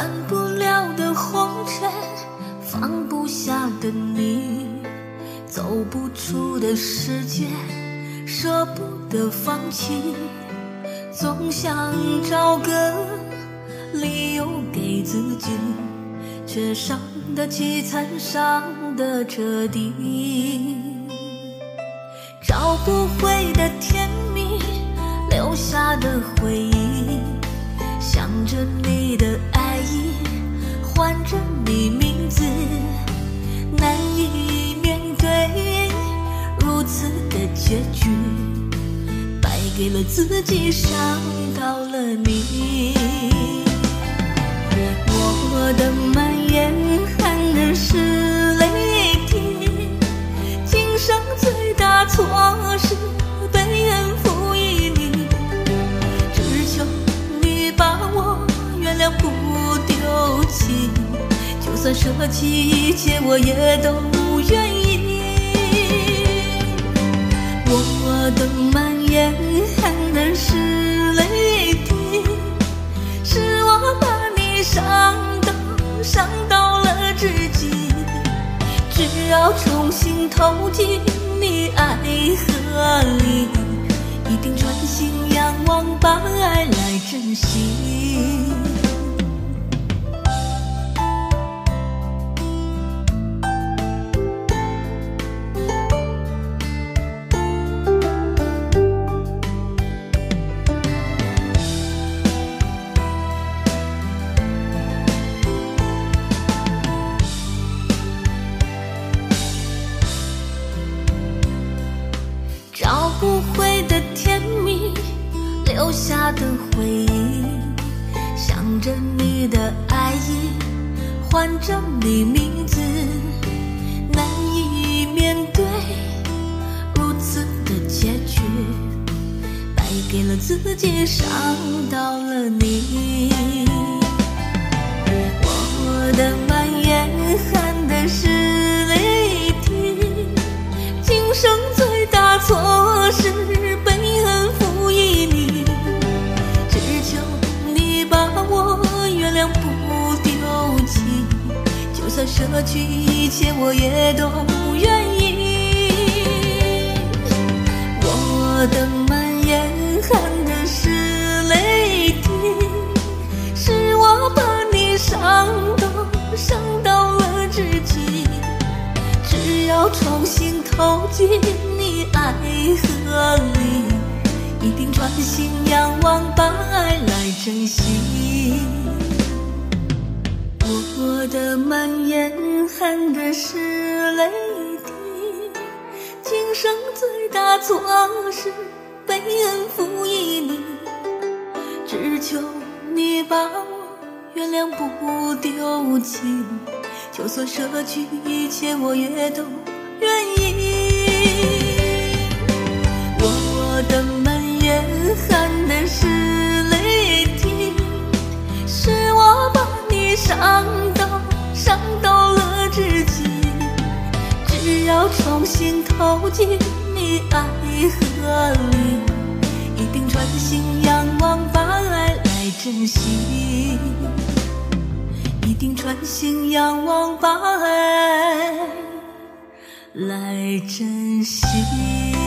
断不了的红尘放不下的你走不出的世界舍不得放弃总想找个理由给自己却伤的凄惨伤的彻底找不回的甜蜜留下的回忆想着你的爱。子，难以面对如此的结局，败给了自己，伤到了你。我的满眼含的是泪滴，今生最大错是被恩负义你，只求你把我原谅不，就算舍弃一切我也都愿意。我的满眼含的是泪滴，是我把你伤到伤到了至极，只要重新投进你爱河里，一定专心仰望，把爱来珍惜。找不回的甜蜜，留下的回忆，想着你的爱意，唤着你名字，难以面对如此的结局，败给了自己，伤到了你。我的就算舍去一切我也都愿意。我的满眼含的是泪滴，是我把你伤到伤到了至极，只要重新投进你爱河里，一定专心仰望，把爱来珍惜。我的满眼含的是泪滴，今生最大错是被恩负义你，只求你把我原谅不丢弃，就算舍去一切我也都愿意。我的满眼含只要重新投进你爱河里，一定专心仰望，把爱来珍惜，一定专心仰望，把爱来珍惜。